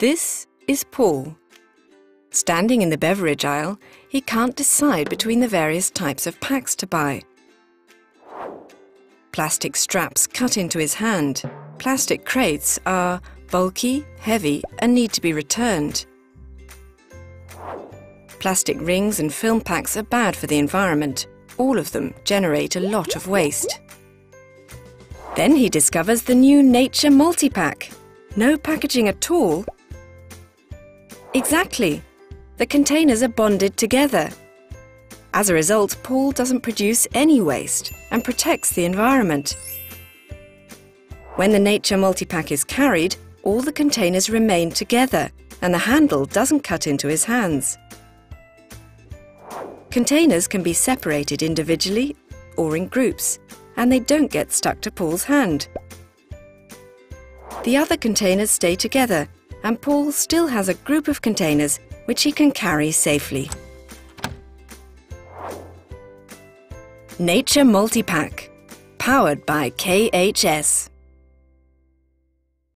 This is Paul. Standing in the beverage aisle, he can't decide between the various types of packs to buy. Plastic straps cut into his hand. Plastic crates are bulky, heavy, and need to be returned. Plastic rings and film packs are bad for the environment. All of them generate a lot of waste. Then he discovers the new Nature Multipack. No packaging at all. Exactly. The containers are bonded together. As a result, Paul doesn't produce any waste and protects the environment. When the Nature Multipack is carried, all the containers remain together and the handle doesn't cut into his hands. Containers can be separated individually or in groups, and they don't get stuck to Paul's hand. The other containers stay together, and Paul still has a group of containers which he can carry safely. Nature Multipack, powered by KHS.